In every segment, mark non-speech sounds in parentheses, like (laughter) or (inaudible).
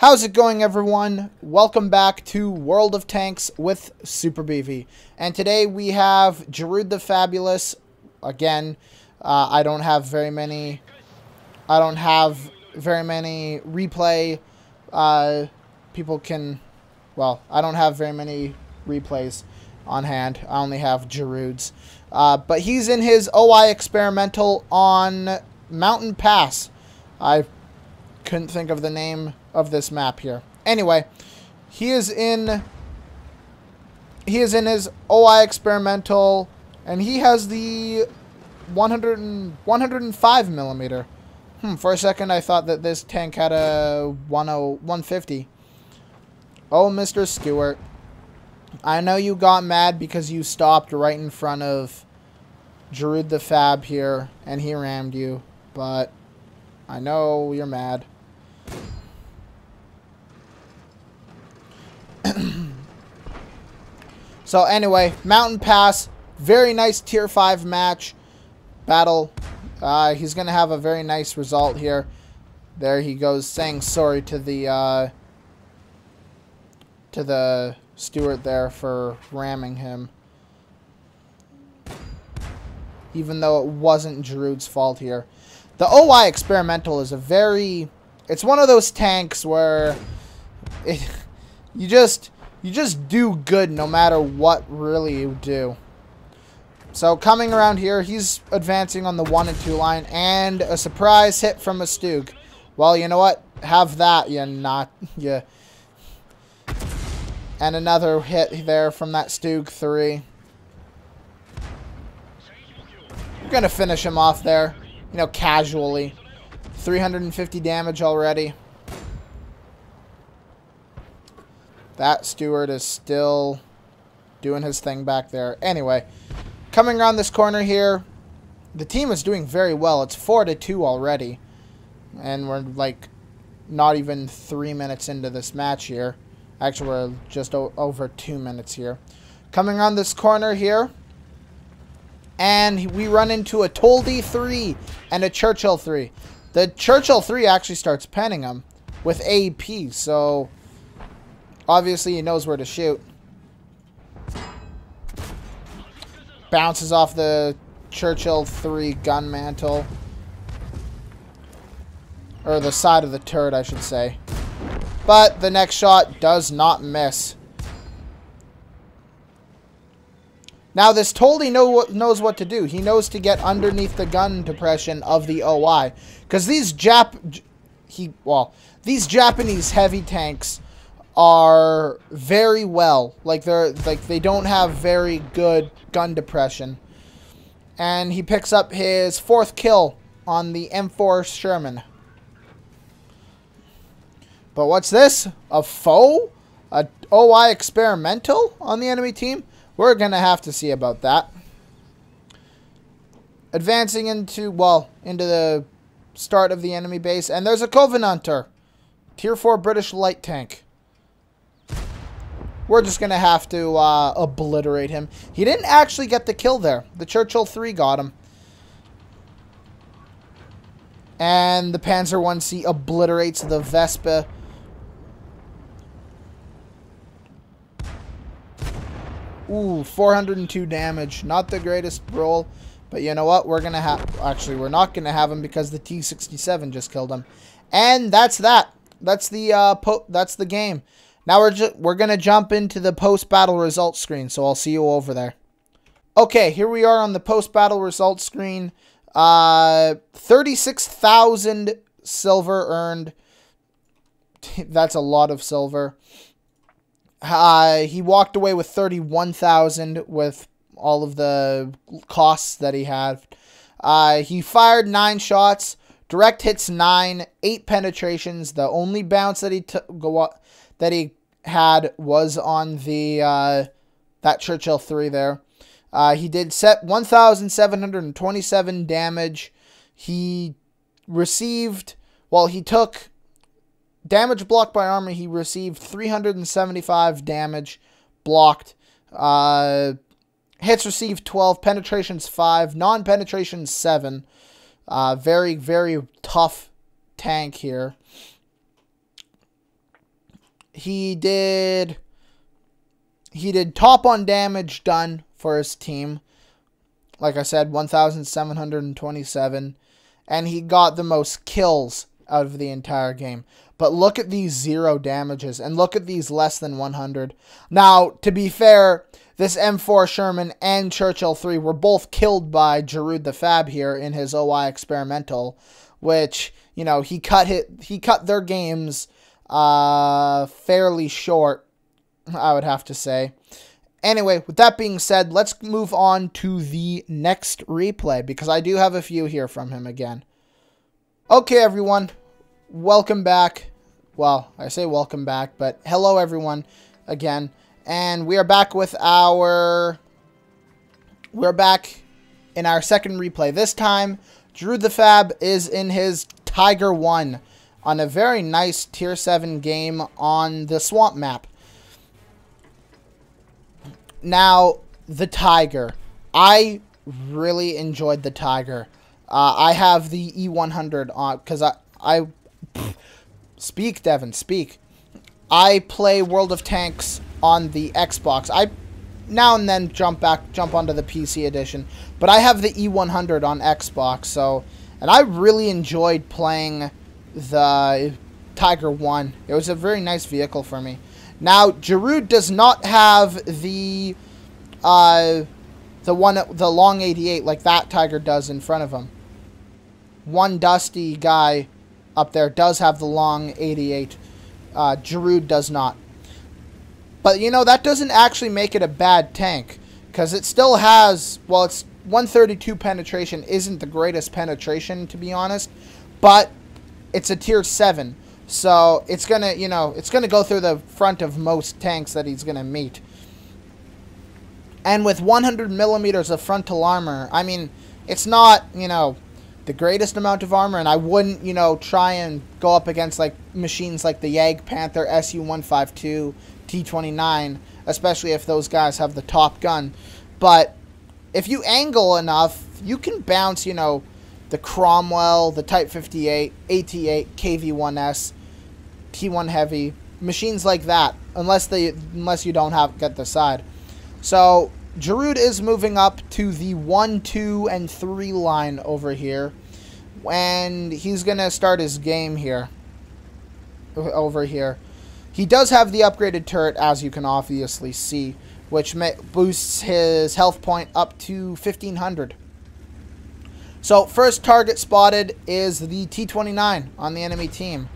How's it going, everyone? Welcome back to World of Tanks with Super Beavey. And today we have Jarood the Fabulous. Again, uh, I don't have very many... I don't have very many replay... Uh, people can... Well, I don't have very many replays on hand. I only have Jarood's. Uh, but he's in his OI experimental on Mountain Pass. I couldn't think of the name of this map here. Anyway, he is in he is in his OI experimental and he has the 100 and, 105 millimeter. Hmm, for a second I thought that this tank had a 10 150. Oh, Mr. Stewart. I know you got mad because you stopped right in front of Jarood the Fab here and he rammed you, but I know you're mad. So anyway, Mountain Pass, very nice tier 5 match battle. Uh, he's going to have a very nice result here. There he goes saying sorry to the uh, to the steward there for ramming him. Even though it wasn't Jarood's fault here. The OI Experimental is a very... It's one of those tanks where... It, you just... You just do good no matter what really you do. So coming around here, he's advancing on the 1 and 2 line. And a surprise hit from a Stug. Well, you know what? Have that, you not... (laughs) You, and another hit there from that Stug 3. We're going to finish him off there. You know, casually. 350 damage already. That Stewart is still doing his thing back there. Anyway, coming around this corner here, the team is doing very well. It's 4 to 2 already. And we're like not even 3 minutes into this match here. Actually, we're just over 2 minutes here. Coming around this corner here, and we run into a Toldi 3 and a Churchill 3. The Churchill 3 actually starts penning him with AP, so Obviously, he knows where to shoot. Bounces off the Churchill 3 gun mantle. Or the side of the turret, I should say. But the next shot does not miss. Now, this Toldi know, knows what to do. He knows to get underneath the gun depression of the OI. Because these Jap... He, well, these Japanese heavy tanks are very well. Like they're like they don't have very good gun depression. And he picks up his fourth kill on the M4 Sherman. But what's this? A foe? A OI experimental on the enemy team? We're going to have to see about that. Advancing into, well, into the start of the enemy base. And there's a Covenanter. Tier 4 British light tank. We're just going to have to uh, obliterate him. He didn't actually get the kill there. The Churchill 3 got him. And the Panzer 1C obliterates the Wespe. Ooh, 402 damage. Not the greatest roll. But you know what? We're going to have... Actually, we're not going to have him because the T-67 just killed him. And that's that. That's the, uh, that's the game. Now we're we're gonna jump into the post battle results screen, so I'll see you over there. Okay, here we are on the post battle results screen. Uh, thirty-six thousand silver earned. (laughs) That's a lot of silver. Uh, he walked away with thirty-one thousand with all of the costs that he had. Uh, he fired nine shots. Direct hits nine, eight penetrations. The only bounce that he took that he had was on the uh, that Churchill 3 there. Uh, he did set 1,727 damage. He received, well, he took damage blocked by armor. He received 375 damage blocked. Uh, hits received 12, penetrations 5, non penetrations 7. Uh, very, very tough tank here. He did he did top on damage done for his team. Like I said, 1,727. And he got the most kills out of the entire game. But look at these zero damages and look at these less than 100. Now, to be fair, this M4 Sherman and Churchill 3 were both killed by Jarood the Fab here in his OI experimental, which, you know, he cut hit, he cut their games uh, fairly short, I would have to say. Anyway, with that being said, let's move on to the next replay because I do have a few here from him again. Okay, everyone, welcome back. Well, I say welcome back, but hello, everyone, again. And we are back with our... We're back in our second replay. This time, Drew the Fab is in his Tiger 1 on a very nice Tier 7 game on the Swamp map. Now, the Tiger. I really enjoyed the Tiger. Uh, I have the E100 on because I I pff, speak Devin speak. I play World of Tanks on the Xbox. I now and then jump back, jump onto the PC edition, but I have the E100 on Xbox. So, and I really enjoyed playing the Tiger One. It was a very nice vehicle for me. Now, Jarood does not have the uh, the one the long 88 like that Tiger does in front of him. One dusty guy up there does have the long 88. Uh, Jarood does not. But, you know, that doesn't actually make it a bad tank. Because it still has, well, it's 132 penetration isn't the greatest penetration, to be honest. But it's a tier 7. So it's going to, you know, it's going to go through the front of most tanks that he's going to meet. And with 100 millimeters of frontal armor, I mean, it's not, you know, the greatest amount of armor, and I wouldn't, you know, try and go up against, like, machines like the Jagdpanther, SU-152, T-29, especially if those guys have the top gun. But if you angle enough, you can bounce, you know, the Cromwell, the Type 58, AT-8, KV-1S, T1 Heavy, machines like that, unless they unless you don't have get the side. So Jarood is moving up to the 1, 2, and 3 line over here. And he's to start his game here. Over here. He does have the upgraded turret, as you can obviously see, which boosts his health point up to 1500. So, first target spotted is the T-29 on the enemy team.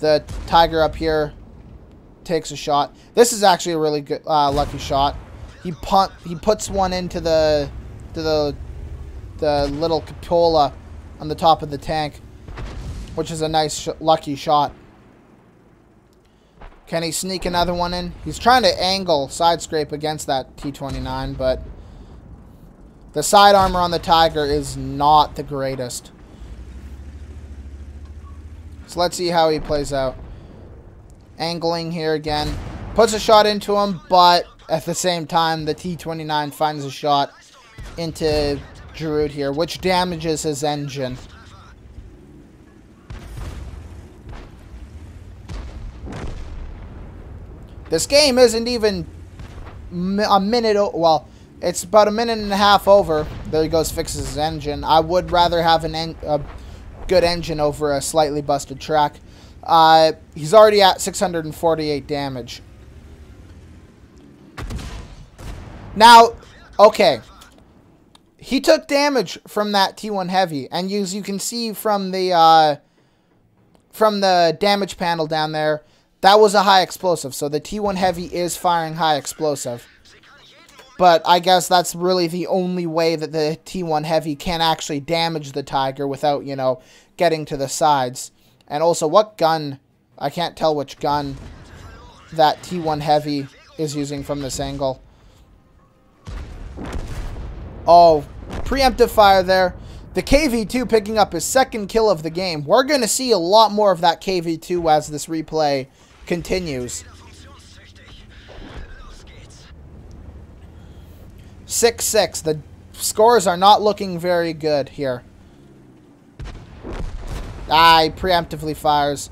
The Tiger up here takes a shot. This is actually a really good, uh, lucky shot. He punt, he puts one into the, to the, the little cupola on the top of the tank, which is a nice sh lucky shot. Can he sneak another one in? He's trying to angle side scrape against that T-29, but the side armor on the Tiger is not the greatest. So let's see how he plays out. Angling here again. Puts a shot into him, but at the same time, the T-29 finds a shot into Jarood here, which damages his engine. This game isn't even a minute, well, it's about a minute and a half over. There he goes, fixes his engine. I would rather have an en a good engine over a slightly busted track. Uh, he's already at 648 damage. Now, okay. He took damage from that T1 Heavy, and as you can see from the, uh, from the damage panel down there, that was a high explosive, so the T1 Heavy is firing high explosive. But I guess that's really the only way that the T1 Heavy can actually damage the Tiger without, you know, getting to the sides. And also, what gun... I can't tell which gun that T1 Heavy is using from this angle. Oh, preemptive fire there. The KV-2 picking up his second kill of the game. We're going to see a lot more of that KV-2 as this replay continues. Six, six. The scores are not looking very good here. Ah, he preemptively fires.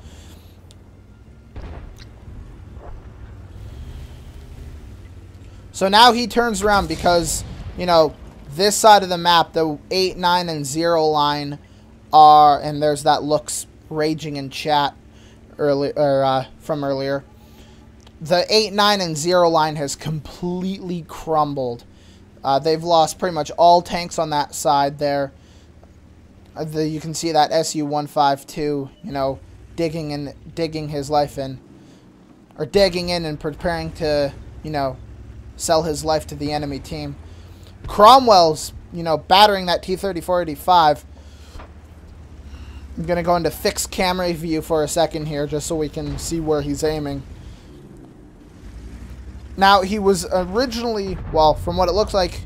So now he turns around because, you know, this side of the map, the 8, 9, and 0 line are, and there's that looks raging in chat earlier, or, uh, from earlier. The 8, 9, and 0 line has completely crumbled uh, they've lost pretty much all tanks on that side there. Uh, the, you can see that SU-152, you know, digging in, digging his life in, or digging in and preparing to, you know, sell his life to the enemy team. Cromwell's, you know, battering that T-3485. I'm going to go into fixed camera view for a second here just so we can see where he's aiming. Now, he was originally, well, from what it looks like,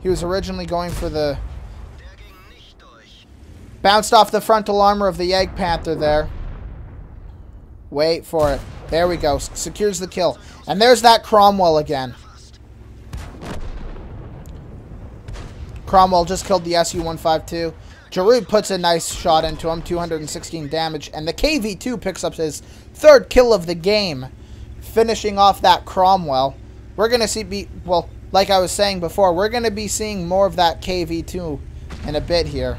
he was originally going for the... Bounced off the frontal armor of the Jagdpanther there. Wait for it. There we go. Secures the kill. And there's that Cromwell again. Cromwell just killed the Su-152. Jarood puts a nice shot into him, 216 damage, and the KV-2 picks up his third kill of the game, finishing off that Cromwell. We're going to see, be well, like I was saying before, we're going to be seeing more of that KV-2 in a bit here.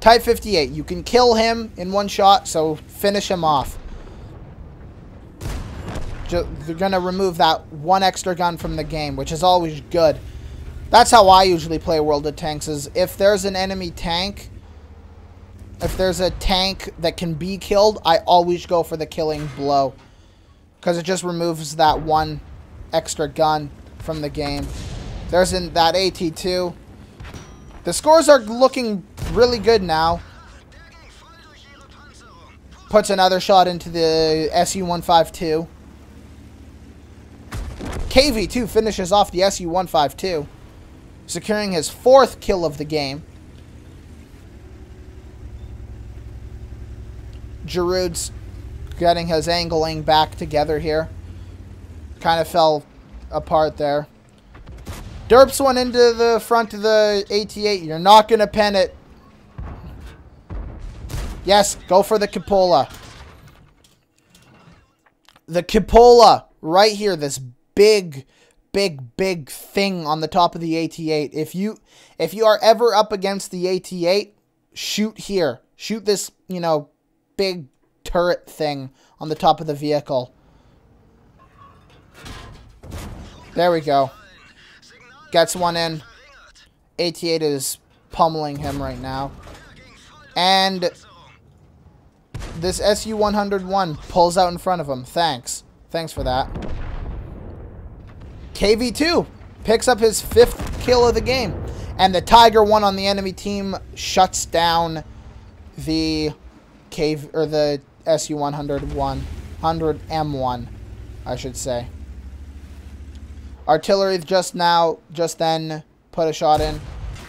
Type 58, you can kill him in one shot, so finish him off. They're going to remove that one extra gun from the game, which is always good. That's how I usually play World of Tanks, is if there's an enemy tank, if there's a tank that can be killed, I always go for the killing blow. Because it just removes that one extra gun from the game. There's in that AT2. The scores are looking really good now. Puts another shot into the SU-152. KV-2 finishes off the SU-152 securing his fourth kill of the game. Jarood's getting his angling back together here. Kind of fell apart there. Derps one into the front of the AT-8. You're not going to pen it. Yes, go for the Cupola. The Cupola right here, this big big, big thing on the top of the AT-8. If you if you are ever up against the AT-8, shoot here. Shoot this, you know, big turret thing on the top of the vehicle. There we go. Gets one in. AT-8 is pummeling him right now. And this SU-101 pulls out in front of him. Thanks. Thanks for that. KV2 picks up his fifth kill of the game. And the Tiger one on the enemy team shuts down the cave or the SU-101, 100M1, I should say. Artillery just now, just then put a shot in.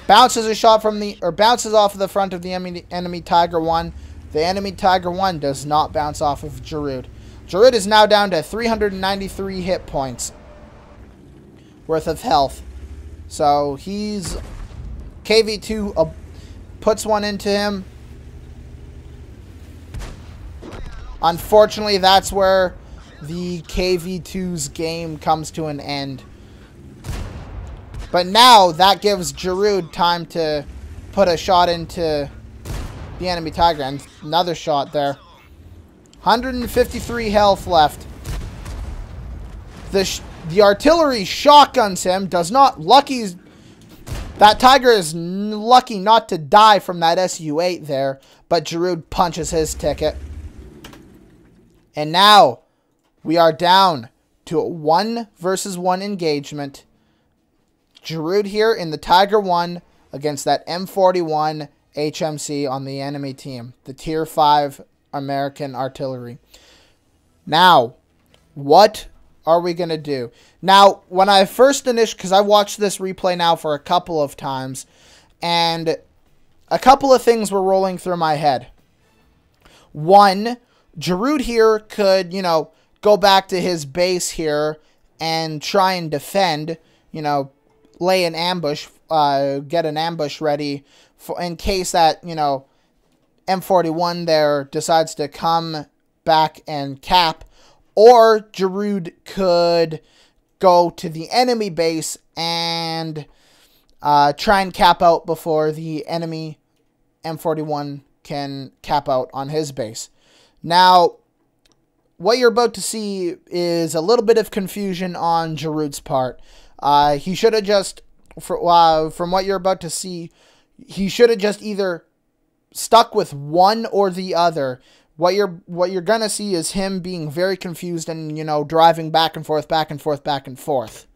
Bounces a shot from the, or bounces off of the front of the enemy, enemy Tiger 1. The enemy Tiger 1 does not bounce off of Jarood. Jarood is now down to 393 hit points worth of health. So he's KV2 uh, puts one into him. Unfortunately, that's where the KV2's game comes to an end. But now that gives Jarood time to put a shot into the enemy Tiger. And another shot there. 153 health left. The the artillery shotguns him. Does not... Lucky... That Tiger is lucky not to die from that SU-8 there. But Jarud punches his ticket. And now, we are down to 1 versus 1 engagement. Jarood here in the Tiger 1 against that M41 HMC on the enemy team. The Tier 5 American artillery. Now, what are we going to do? Now, when I first initially, because I watched this replay now for a couple of times, and a couple of things were rolling through my head. One, Jarood here could, you know, go back to his base here and try and defend, you know, lay an ambush, uh, get an ambush ready for in case that, you know, M41 there decides to come back and cap Or Jarood could go to the enemy base and uh, try and cap out before the enemy M41 can cap out on his base. Now, what you're about to see is a little bit of confusion on Jarood's part. Uh, he should have just, for, uh, from what you're about to see, he should have just either stuck with one or the other. What you're what you're gonna see is him being very confused and you know driving back and forth, back and forth, back and forth.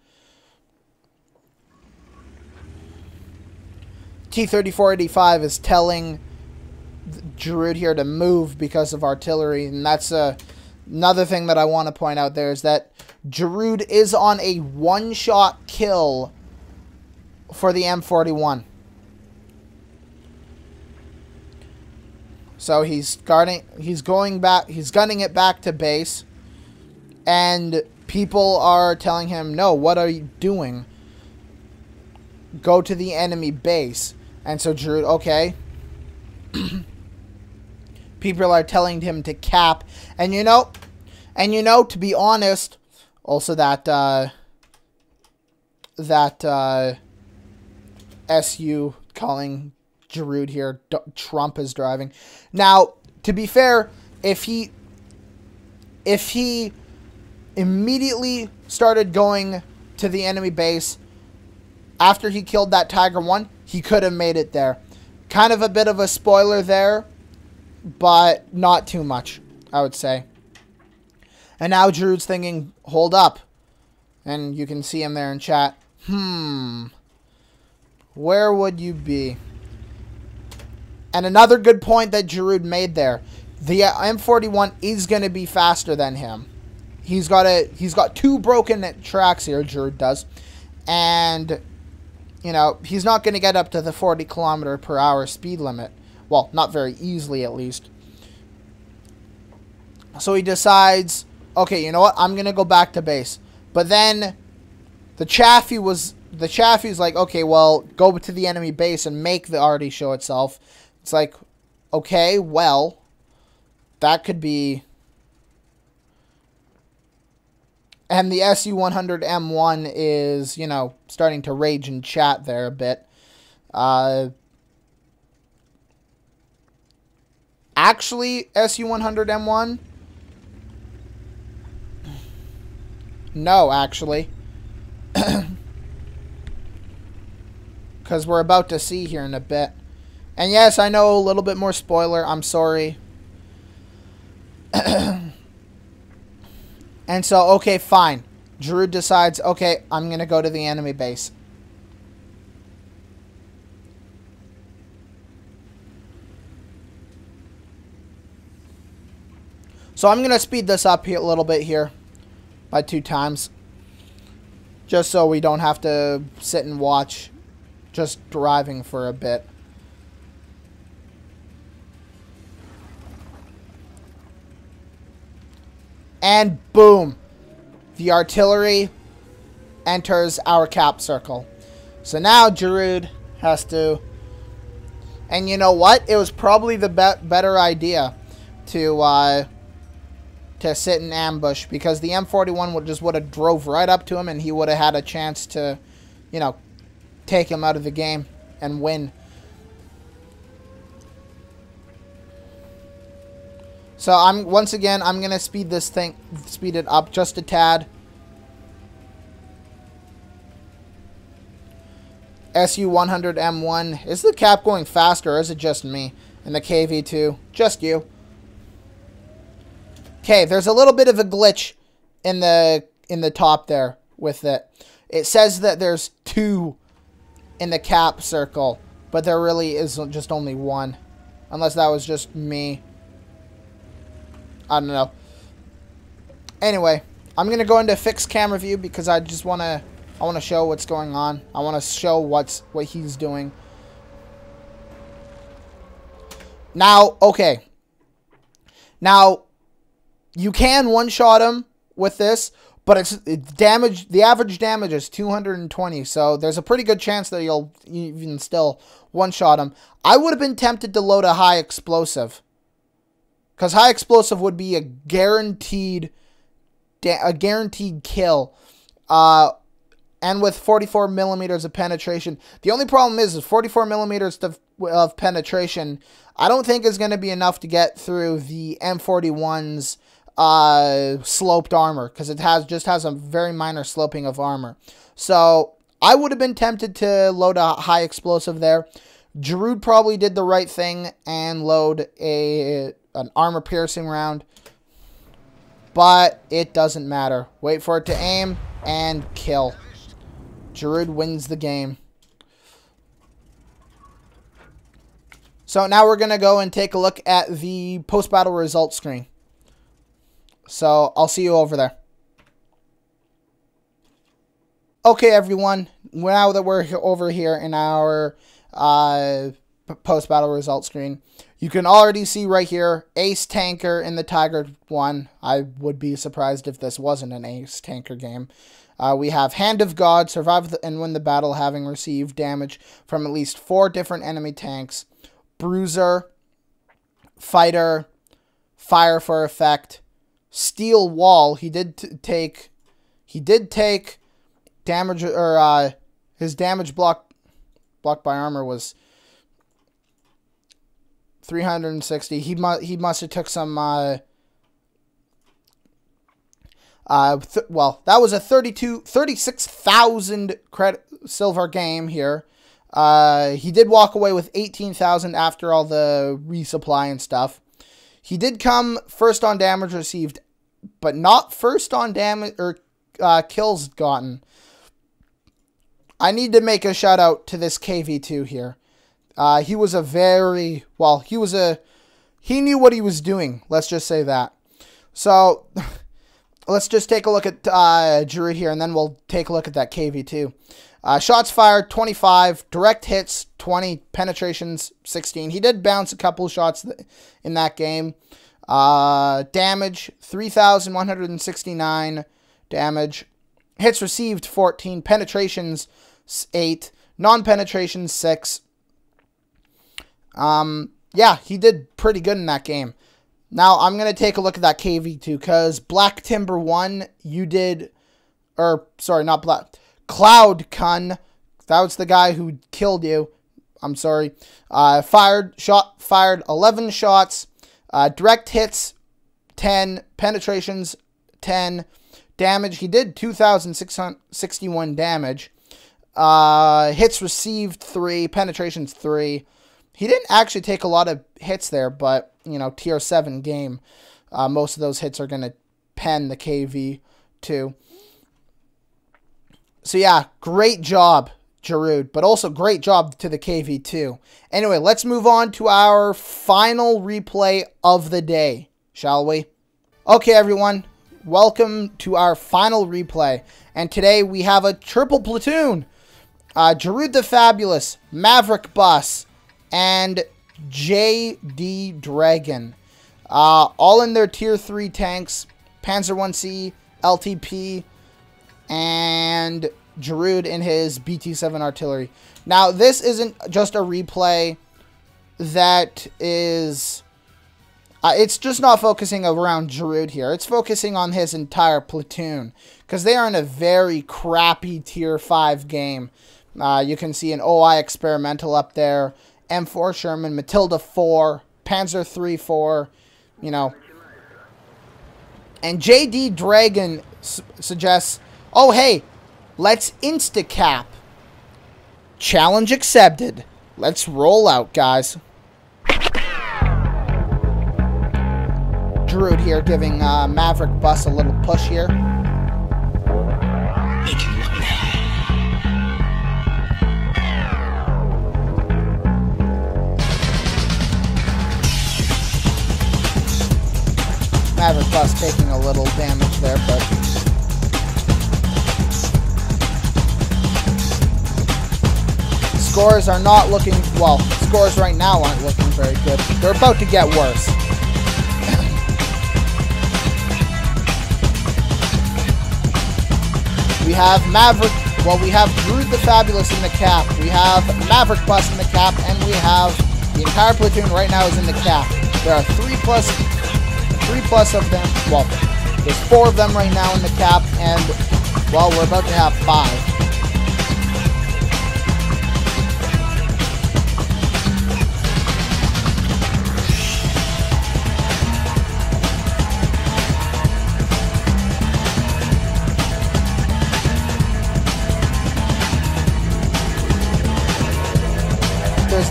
T-3485 is telling Jarood here to move because of artillery, and that's a, another thing that I want to point out there is that Jarood is on a one-shot kill for the M41. So he's guarding, he's going back, he's gunning it back to base, and people are telling him, "No, what are you doing? Go to the enemy base." And so Drew, okay. (clears throat) People are telling him to cap. And you know, and you know, to be honest, also that, uh, that, uh, SU calling Jarood here, D Trump is driving. Now, to be fair, if he, if he immediately started going to the enemy base after he killed that Tiger 1, he could have made it there. Kind of a bit of a spoiler there, but not too much, I would say. And now Drew's thinking, hold up. And you can see him there in chat. Hmm. Where would you be? And another good point that Jarood made there. The M41 is going to be faster than him. He's got a he's got two broken tracks here, Jarood does. And you know, he's not going to get up to the 40 kilometer per hour speed limit. Well, not very easily, at least. So he decides, okay, you know what? I'm going to go back to base. But then the Chaffee was, the Chaffee's like, okay, well, go to the enemy base and make the arty show itself. It's like, okay, well, that could be And the SU-100M1 is, you know, starting to rage and chat there a bit. Uh, actually, SU-100M1? No, actually. (clears throat) Because we're about to see here in a bit. And yes, I know a little bit more spoiler. I'm sorry. (clears throat) And so, okay, fine. Drew decides, okay, I'm going to go to the enemy base. So I'm going to speed this up a little bit here by two times. Just so we don't have to sit and watch just driving for a bit. And boom, the artillery enters our cap circle. So now Jarood has to... And you know what? It was probably the be better idea to uh, to sit in ambush because the M41 would just would have drove right up to him and he would have had a chance to, you know, take him out of the game and win. So I'm once again I'm gonna speed this thing speed it up just a tad. SU100M1. Is the cap going faster or is it just me? And the KV2. Just you. Okay, there's a little bit of a glitch in the in the top there with it. It says that there's two in the cap circle, but there really is just only one. Unless that was just me. I don't know. Anyway, I'm going to go into fixed camera view because I just want to I want to show what's going on. I want to show what's what he's doing. Now, okay. Now, you can one-shot him with this, but it's, damage. The average damage is 220, so there's a pretty good chance that you'll even still one-shot him. I would have been tempted to load a high explosive because high explosive would be a guaranteed a guaranteed kill. Uh, and with 44 millimeters of penetration. The only problem is, is 44 millimeters of, of penetration. I don't think is going to be enough to get through the M41's uh, sloped armor because it has just has a very minor sloping of armor. So I would have been tempted to load a high explosive there. Jarood probably did the right thing and load a an armor piercing round. But it doesn't matter. Wait for it to aim and kill. Jarood wins the game. So now we're going to go and take a look at the post-battle results screen. So I'll see you over there. Okay, everyone. Now that we're over here in our uh, post-battle result screen, you can already see right here, Ace Tanker in the Tiger 1. I would be surprised if this wasn't an Ace Tanker game. Uh, we have Hand of God, survive the, and win the battle having received damage from at least four different enemy tanks. Bruiser, Fighter, Fire for Effect, Steel Wall. He did take, he did take damage or uh, his damage block blocked by armor was 360. He must he must have took some uh, uh, th- well, that was a 32, 36,000 credit silver game here. Uh, he did walk away with 18,000 after all the resupply and stuff. He did come first on damage received, but not first on damage or uh, kills gotten. I need to make a shout out to this KV2 here. Uh, he was a very, well, he was a, he knew what he was doing. Let's just say that. So, (laughs) let's just take a look at uh, Jarood here, and then we'll take a look at that KV2. Uh, shots fired, 25. Direct hits, 20. Penetrations, 16. He did bounce a couple shots in that game. Uh, damage, 3,169 damage. Hits received, 14. Penetrations, 8. Non-penetrations, 6. Um, yeah, he did pretty good in that game. Now, I'm going to take a look at that KV2 because Black Timber 1, you did, or sorry, not Black, Cloud Kun, that was the guy who killed you. I'm sorry. Uh, fired, shot, fired 11 shots, uh, direct hits 10, penetrations 10, damage. He did 2,661 damage. Uh, hits received 3, penetrations 3. He didn't actually take a lot of hits there, but, you know, tier 7 game. Uh, most of those hits are going to pen the KV too. So, yeah, great job, Jarood, but also great job to the KV2. Anyway, let's move on to our final replay of the day, shall we? Okay, everyone, welcome to our final replay. And today we have a triple platoon. Uh, Jarood the Fabulous, Maverick Bus, and JD Dragon. Uh, all in their tier 3 tanks. Panzer 1C, LTP, and Jarood in his BT-7 artillery. Now, this isn't just a replay that is... Uh, it's just not focusing around Jarood here. It's focusing on his entire platoon. Because they are in a very crappy tier 5 game. Uh, you can see an OI experimental up there. M4 Sherman, Matilda 4, Panzer 3 4, you know. And JD Dragon suggests, oh, hey, let's insta-cap. Challenge accepted. Let's roll out, guys. Jarood here giving uh, Maverick Bus a little push here. Maverick Bus taking a little damage there, but... Scores are not looking... Well, scores right now aren't looking very good. They're about to get worse. we have Maverick... Well, we have Jarood the Fabulous in the cap. We have Maverick Bus in the cap, and we have... The entire platoon right now is in the cap. There are three plus three plus of them, well, There's four of them right now in the cap, and, well, we're about to have five.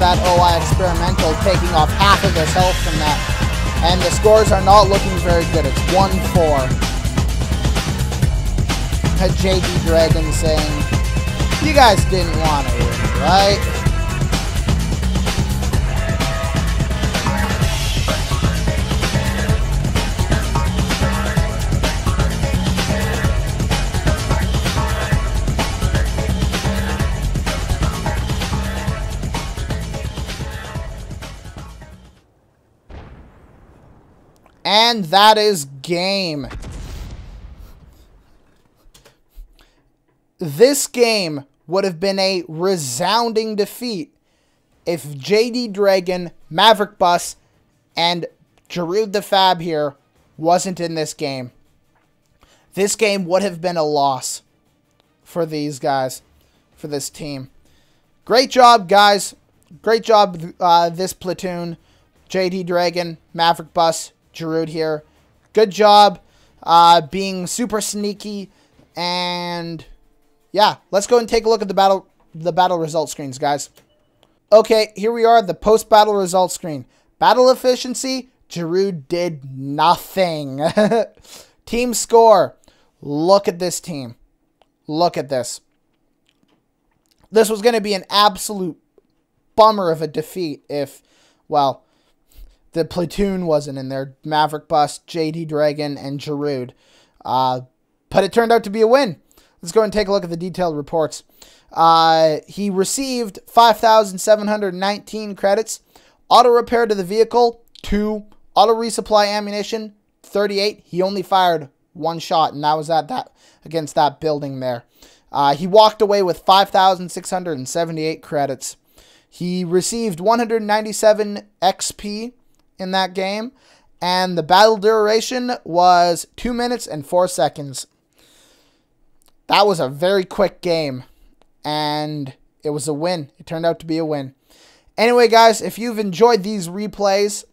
That OI experimental taking off half of his health from that. And the scores are not looking very good. It's 1-4. JD Dragon saying, you guys didn't want to win, right? And that is game. This game would have been a resounding defeat if JD Dragon, Maverick Bus, and Jarood the Fab here wasn't in this game. This game would have been a loss for these guys, for this team. Great job, guys. Great job, uh, this platoon. JD Dragon, Maverick Bus, Jarood here. Good job uh, being super sneaky. And yeah, let's go and take a look at the battle the battle result screens, guys. Okay, here we are, the post-battle result screen. Battle efficiency, Jarood did nothing. (laughs) team score. Look at this team. Look at this. This was going to be an absolute bummer of a defeat if, well, the platoon wasn't in there. Maverick Bus, JD Dragon, and Jarood. Uh, but it turned out to be a win. Let's go and take a look at the detailed reports. Uh, he received 5,719 credits. Auto repair to the vehicle, 2. Auto resupply ammunition, 38. He only fired one shot, and that was at that against that building there. Uh, he walked away with 5,678 credits. He received 197 XP in that game, and the battle duration was 2 minutes and 4 seconds. That was a very quick game, and it was a win. It turned out to be a win. Anyway, guys, if you've enjoyed these replays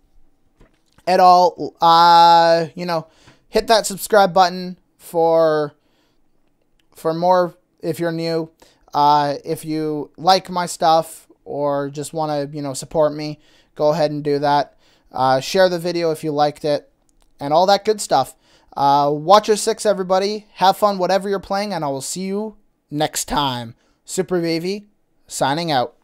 at all, uh, you know, hit that subscribe button for for more if you're new. Uh, if you like my stuff or just want to, you know, support me, go ahead and do that. Uh, share the video if you liked it, and all that good stuff. Uh, Watcher 6, everybody. Have fun, whatever you're playing, and I will see you next time. Super Beavey, signing out.